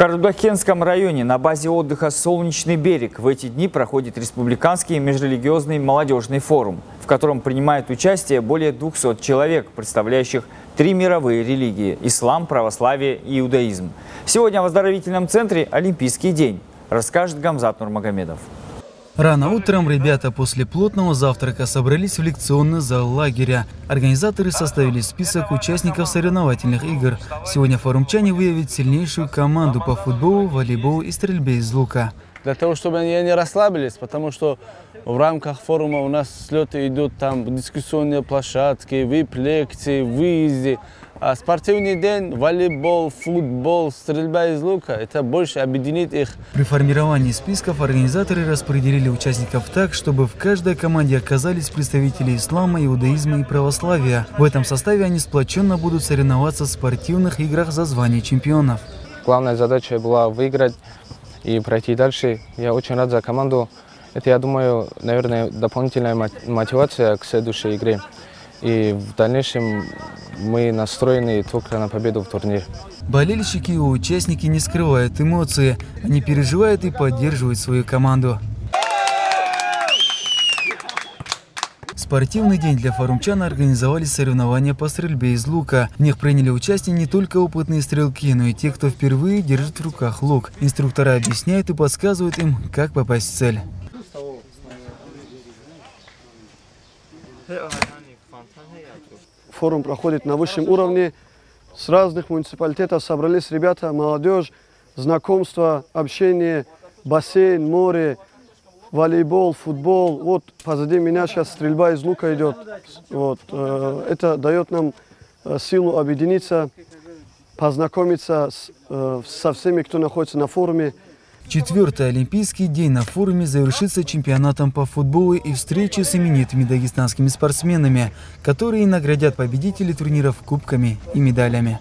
Кардахенском районе на базе отдыха «Солнечный берег» в эти дни проходит республиканский межрелигиозный молодежный форум, в котором принимает участие более 200 человек, представляющих три мировые религии – ислам, православие и иудаизм. Сегодня в оздоровительном центре «Олимпийский день», расскажет Гамзат Нурмагомедов. Рано утром ребята после плотного завтрака собрались в лекционный зал лагеря. Организаторы составили список участников соревновательных игр. Сегодня форумчане выявят сильнейшую команду по футболу, волейболу и стрельбе из лука. Для того, чтобы они не расслабились, потому что в рамках форума у нас слеты идут там дискуссионные площадки, вип лекции, выезды. А спортивный день, волейбол, футбол, стрельба из лука, это больше объединит их. При формировании списков организаторы распределили участников так, чтобы в каждой команде оказались представители ислама, иудаизма и православия. В этом составе они сплоченно будут соревноваться в спортивных играх за звание чемпионов. Главная задача была выиграть и пройти дальше. Я очень рад за команду. Это, я думаю, наверное, дополнительная мотивация к следующей игре. И в дальнейшем мы настроены только на победу в турнире. Болельщики и участники не скрывают эмоции. Они переживают и поддерживают свою команду. Спортивный день для форумчан организовали соревнования по стрельбе из лука. В них приняли участие не только опытные стрелки, но и те, кто впервые держит в руках лук. Инструктора объясняют и подсказывают им, как попасть в цель. Форум проходит на высшем уровне. С разных муниципалитетов собрались ребята, молодежь, знакомство, общение, бассейн, море, волейбол, футбол. Вот позади меня сейчас стрельба из лука идет. Вот. Э, это дает нам э, силу объединиться, познакомиться с, э, со всеми, кто находится на форуме. Четвертый Олимпийский день на форуме завершится чемпионатом по футболу и встречей с именитыми дагестанскими спортсменами, которые наградят победителей турниров кубками и медалями.